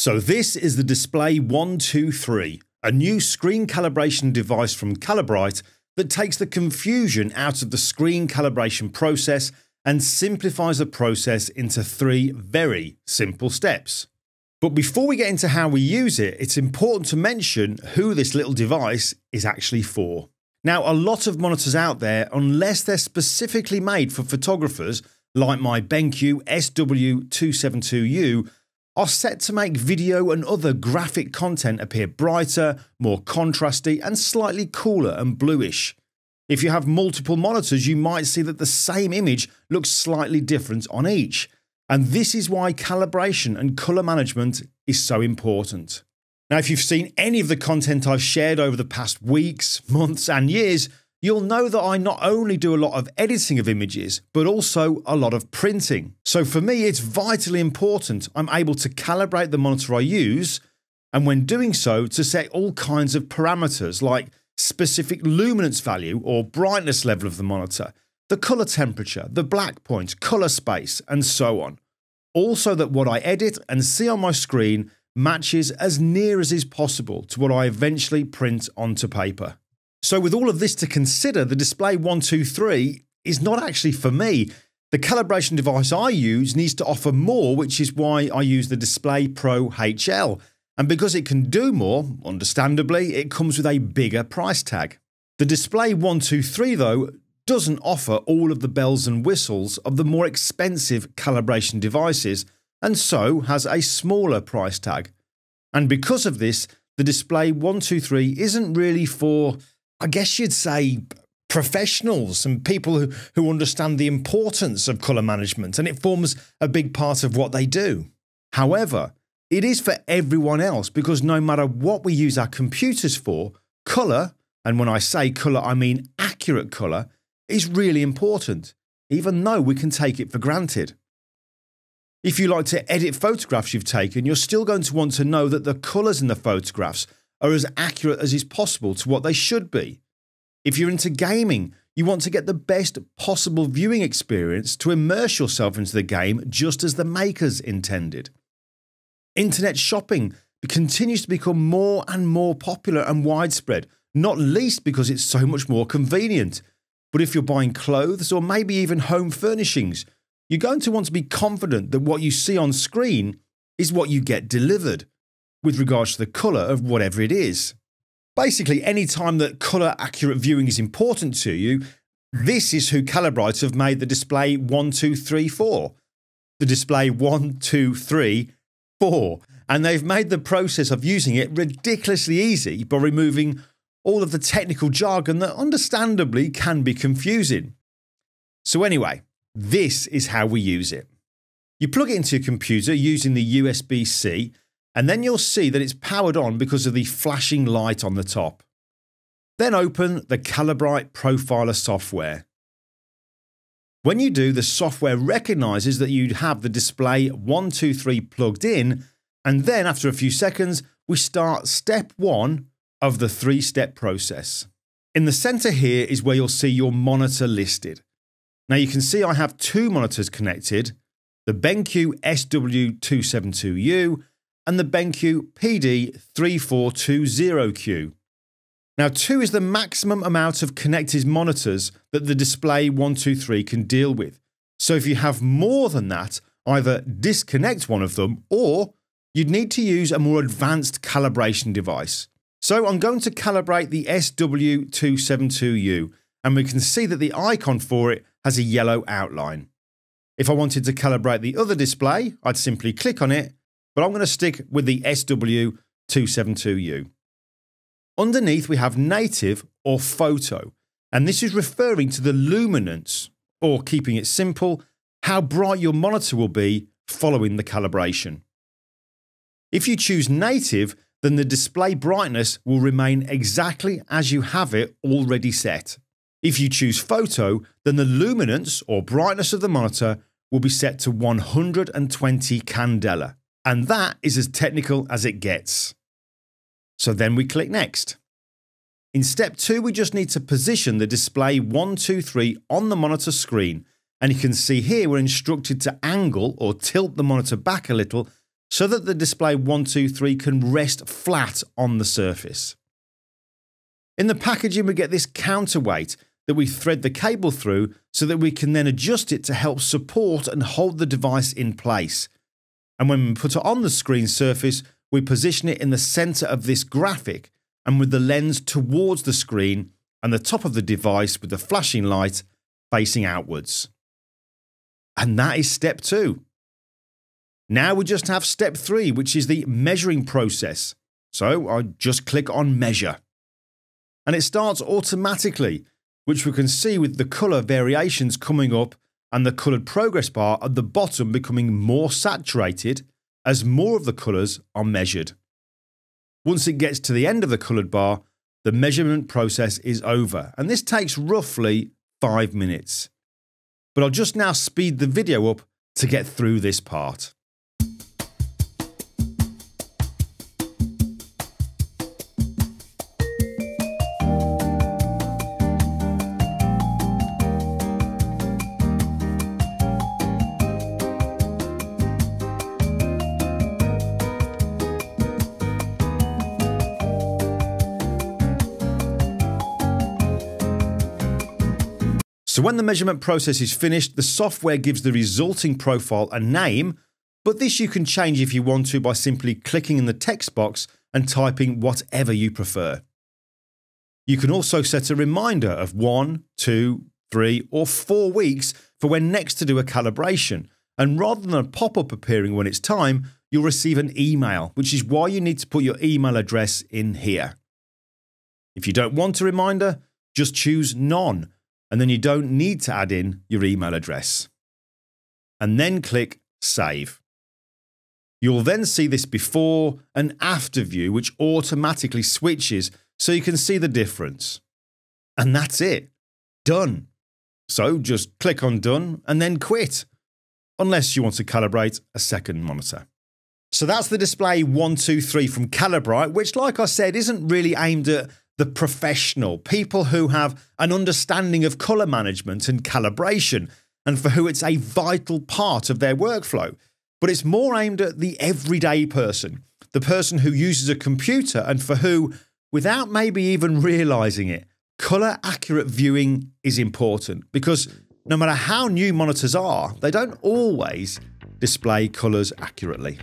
So this is the Display 123, a new screen calibration device from Calibrite that takes the confusion out of the screen calibration process and simplifies the process into three very simple steps. But before we get into how we use it, it's important to mention who this little device is actually for. Now, a lot of monitors out there, unless they're specifically made for photographers, like my BenQ SW272U, are set to make video and other graphic content appear brighter, more contrasty, and slightly cooler and bluish. If you have multiple monitors, you might see that the same image looks slightly different on each. And this is why calibration and colour management is so important. Now, if you've seen any of the content I've shared over the past weeks, months, and years, you'll know that I not only do a lot of editing of images, but also a lot of printing. So for me, it's vitally important I'm able to calibrate the monitor I use, and when doing so, to set all kinds of parameters like specific luminance value or brightness level of the monitor, the colour temperature, the black point, colour space, and so on. Also, that what I edit and see on my screen matches as near as is possible to what I eventually print onto paper. So, with all of this to consider, the Display 123 is not actually for me. The calibration device I use needs to offer more, which is why I use the Display Pro HL. And because it can do more, understandably, it comes with a bigger price tag. The Display 123, though, doesn't offer all of the bells and whistles of the more expensive calibration devices, and so has a smaller price tag. And because of this, the Display 123 isn't really for I guess you'd say professionals and people who, who understand the importance of colour management and it forms a big part of what they do. However, it is for everyone else because no matter what we use our computers for, colour, and when I say colour, I mean accurate colour, is really important, even though we can take it for granted. If you like to edit photographs you've taken, you're still going to want to know that the colours in the photographs are as accurate as is possible to what they should be. If you're into gaming, you want to get the best possible viewing experience to immerse yourself into the game just as the makers intended. Internet shopping continues to become more and more popular and widespread, not least because it's so much more convenient. But if you're buying clothes or maybe even home furnishings, you're going to want to be confident that what you see on screen is what you get delivered with regards to the colour of whatever it is. Basically, any time that colour accurate viewing is important to you, this is who Calibrite have made the display 1234. The display 1234. And they've made the process of using it ridiculously easy by removing all of the technical jargon that understandably can be confusing. So, anyway, this is how we use it. You plug it into your computer using the USB C and then you'll see that it's powered on because of the flashing light on the top. Then open the Calibrite Profiler software. When you do, the software recognizes that you have the display 123 plugged in, and then after a few seconds, we start step one of the three step process. In the center here is where you'll see your monitor listed. Now you can see I have two monitors connected the BenQ SW272U and the BenQ PD3420Q. Now, 2 is the maximum amount of connected monitors that the Display 123 can deal with. So if you have more than that, either disconnect one of them or you'd need to use a more advanced calibration device. So I'm going to calibrate the SW272U and we can see that the icon for it has a yellow outline. If I wanted to calibrate the other display, I'd simply click on it but I'm going to stick with the SW272U. Underneath, we have native or photo, and this is referring to the luminance, or keeping it simple, how bright your monitor will be following the calibration. If you choose native, then the display brightness will remain exactly as you have it already set. If you choose photo, then the luminance or brightness of the monitor will be set to 120 candela and that is as technical as it gets. So then we click next. In step two, we just need to position the display 123 on the monitor screen. And you can see here we're instructed to angle or tilt the monitor back a little so that the display 123 can rest flat on the surface. In the packaging, we get this counterweight that we thread the cable through so that we can then adjust it to help support and hold the device in place. And when we put it on the screen surface, we position it in the center of this graphic and with the lens towards the screen and the top of the device with the flashing light facing outwards. And that is step two. Now we just have step three, which is the measuring process. So I just click on measure. And it starts automatically, which we can see with the colour variations coming up and the coloured progress bar at the bottom becoming more saturated as more of the colours are measured. Once it gets to the end of the coloured bar, the measurement process is over, and this takes roughly five minutes. But I'll just now speed the video up to get through this part. So when the measurement process is finished, the software gives the resulting profile a name, but this you can change if you want to by simply clicking in the text box and typing whatever you prefer. You can also set a reminder of one, two, three, or four weeks for when next to do a calibration. And rather than a pop up appearing when it's time, you'll receive an email, which is why you need to put your email address in here. If you don't want a reminder, just choose none and then you don't need to add in your email address. And then click Save. You'll then see this before and after view, which automatically switches so you can see the difference. And that's it. Done. So just click on Done and then quit, unless you want to calibrate a second monitor. So that's the display 123 from Calibrite, which, like I said, isn't really aimed at the professional, people who have an understanding of colour management and calibration, and for who it's a vital part of their workflow. But it's more aimed at the everyday person, the person who uses a computer and for who, without maybe even realising it, colour accurate viewing is important because no matter how new monitors are, they don't always display colours accurately.